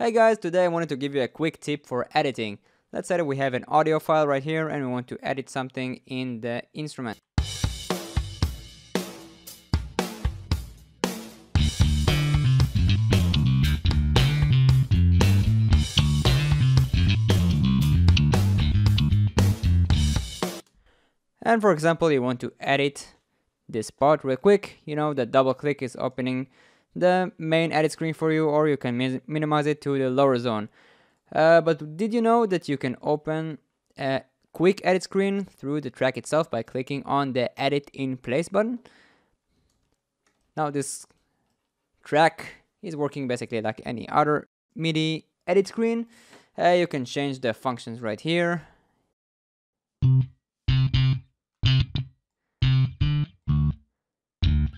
Hey guys, today I wanted to give you a quick tip for editing. Let's say that we have an audio file right here and we want to edit something in the instrument. And for example, you want to edit this part real quick, you know, the double click is opening the main edit screen for you or you can mi minimize it to the lower zone. Uh, but did you know that you can open a quick edit screen through the track itself by clicking on the edit in place button? Now this track is working basically like any other MIDI edit screen. Uh, you can change the functions right here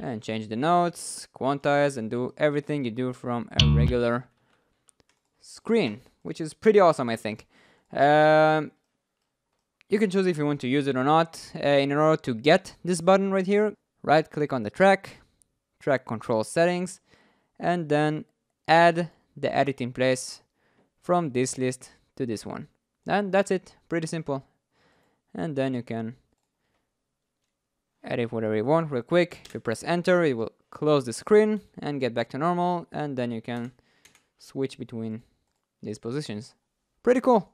and change the notes, quantize and do everything you do from a regular screen, which is pretty awesome, I think. Um, you can choose if you want to use it or not. Uh, in order to get this button right here, right click on the track, track control settings, and then add the edit in place from this list to this one. And that's it, pretty simple. And then you can edit whatever you want real quick. If you press enter, it will close the screen and get back to normal. And then you can switch between these positions. Pretty cool.